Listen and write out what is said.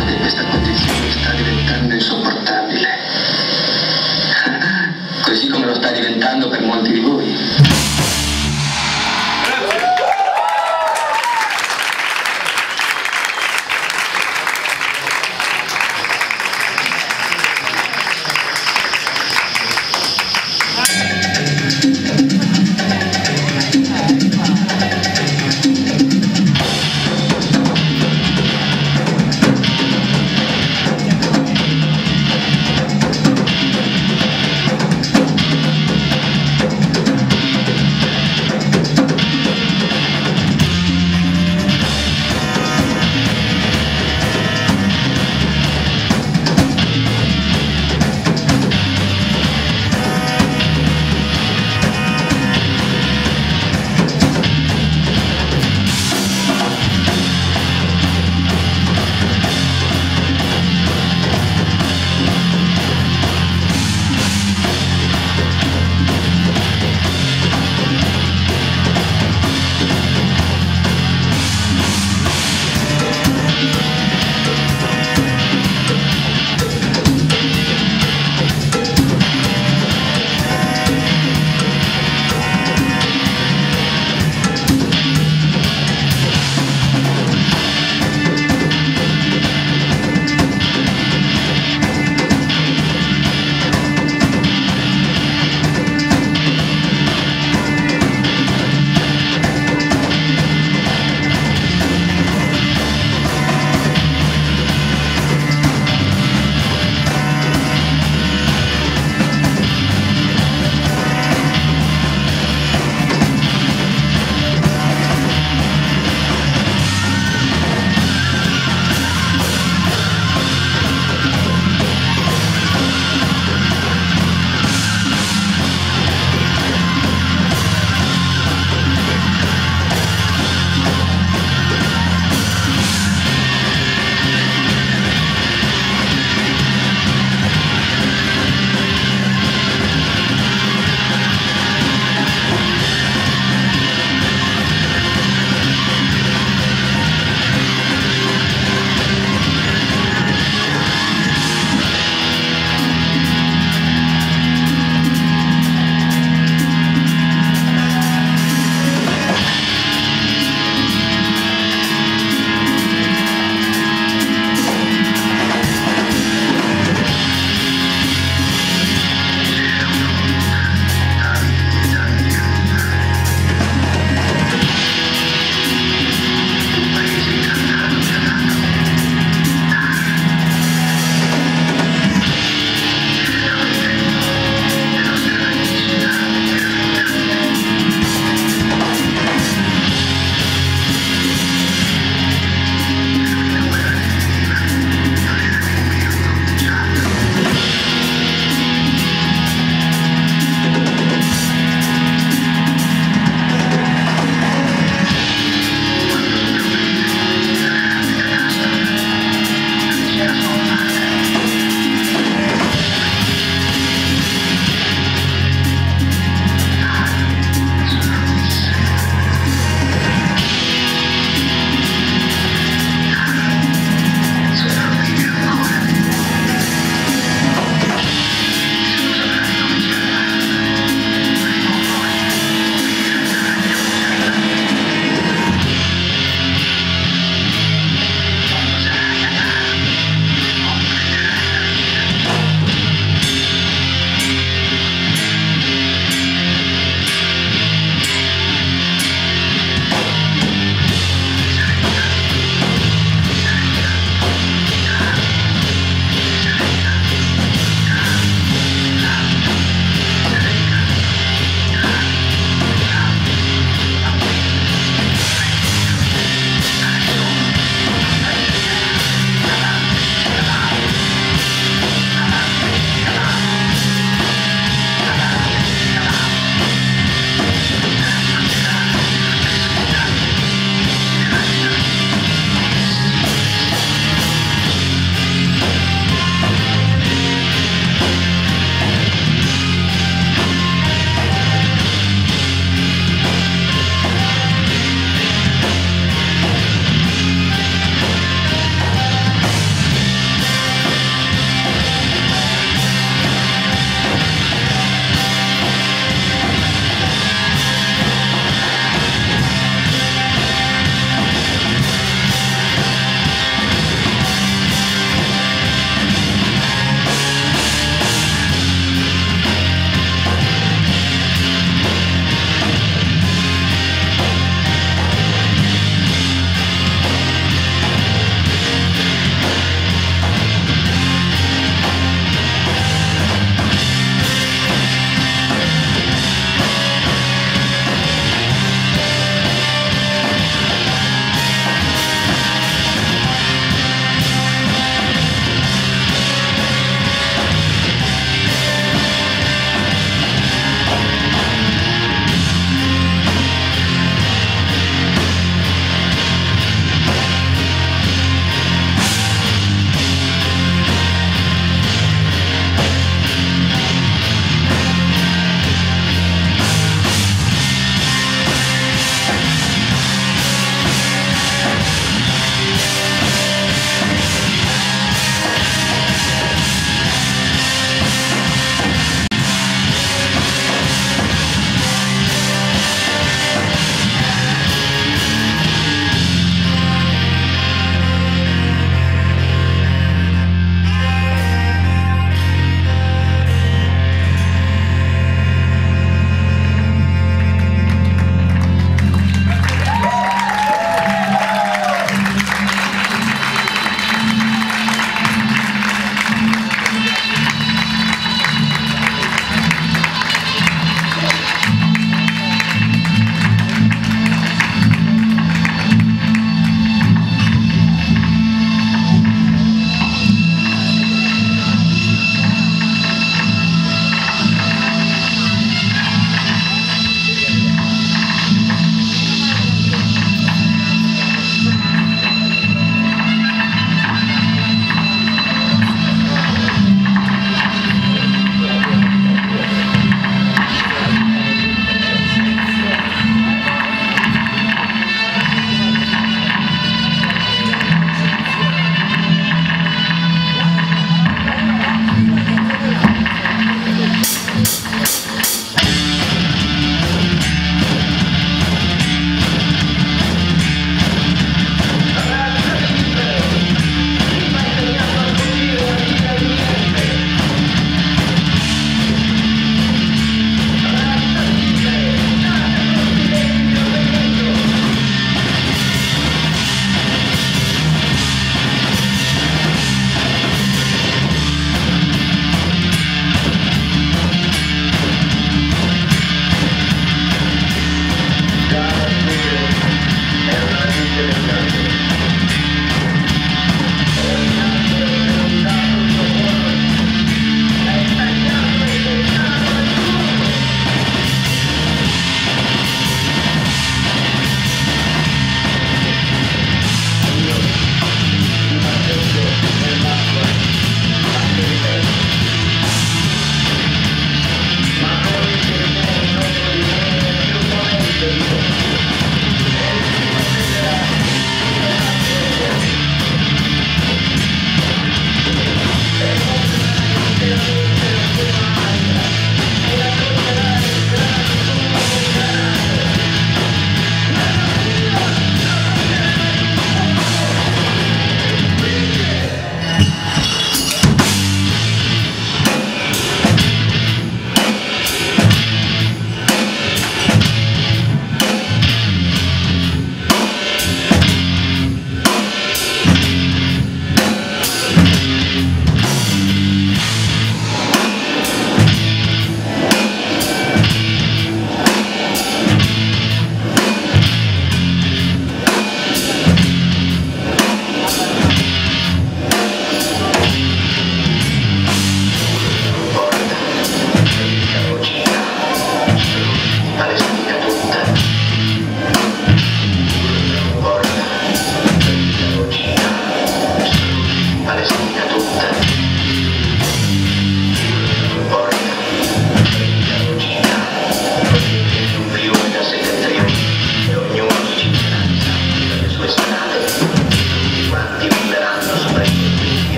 vita di questa condizione sta diventando insopportabile. Così come lo sta diventando per molti di voi.